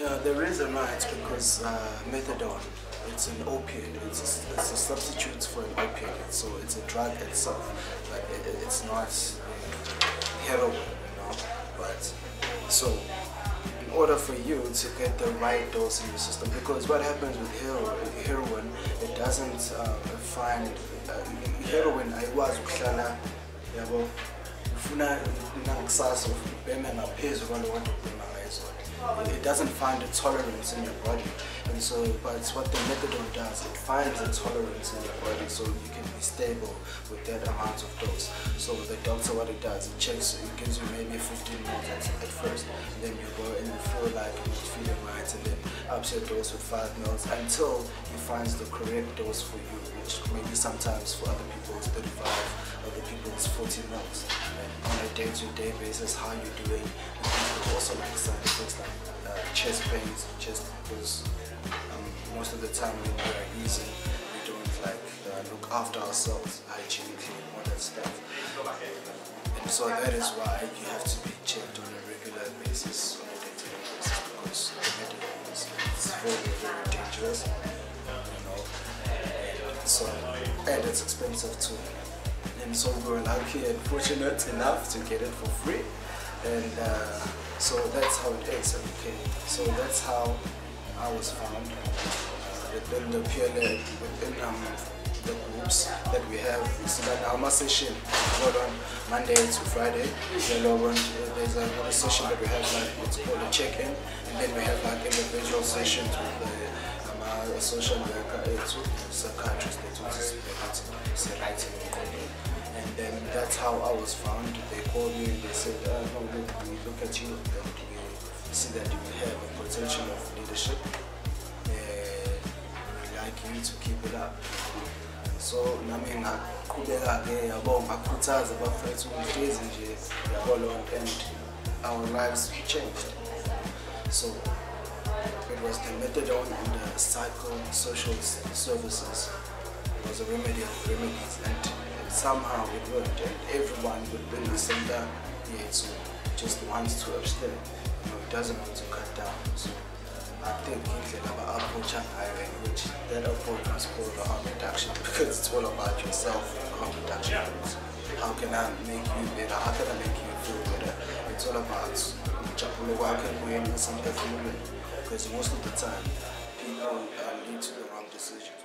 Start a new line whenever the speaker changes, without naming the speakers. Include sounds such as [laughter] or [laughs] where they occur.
Yeah, the reason why it's because uh, methadone, it's an opiate. It's a, it's a substitute for an opiate. So it's a drug itself. Like it, it's not heroin, you know. But so in order for you to get the right dose in your system, because what happens with heroin, heroin it doesn't uh, find uh, heroin ayikwazi ukuhlala yabo ufuna nangisasa ubheme ngaphezu kwaloko kade ubhema ngayizona it doesn't find a tolerance in your body. And so, but it's what the methadone does. It finds a tolerance in your body so you can be stable with that amount of dose. So the doctor, what it does, it checks, it gives you maybe 15 mils at, first. Then you go and you feel like you're not feeling right and then ups your dose with 5 mils until he finds the correct dose for you, which maybe sometimes for other people it's 35, other people it's 40 mils. And on a day-to-day basis, how you're doing, also like side effects like uh, chest pains, chest because um, most of the time when we are easy, we don't like uh, look after ourselves hygienically and all that stuff. And so that is why you have to be checked on a regular basis, on a day-to-day basis, because the medical is very, very dangerous, you know. So, and it's expensive too. And so we were lucky and fortunate enough to get it for free. And uh, so that's how it is. Okay. So that's how I was found uh, within the PLA, within um, the groups that we have. So that our session hold on Monday to Friday. Uh, there's another session that we have like what's called a check-in, and then we have like individual sessions with the um, uh, social worker, it's psychiatrist, it's writing and then that's how I was found. They called me and they said, uh, no, look, we look at you and we see that you have a potential of leadership. Uh, we like you to keep it up. So nami ngaqhubeka ke yabo ngakhuthaza abafethu ngihlezi nje yabo loo nto and our lives changed. So it was the methadone and the psychosocial services. It was a remedy of remedies and somehow it worked and everyone within the center yeah, so just wants to abstain. You know, it doesn't want to cut down. So I think indlela aba-approach ngayo and which that approach was called the harm reduction [laughs] because it's all about yourself harm reduction. How can I make you better? How can I make you feel better? It's all about ujabule kwakho emoyeni nasemphefumulweni because most of the time people uh, lead to the wrong decision.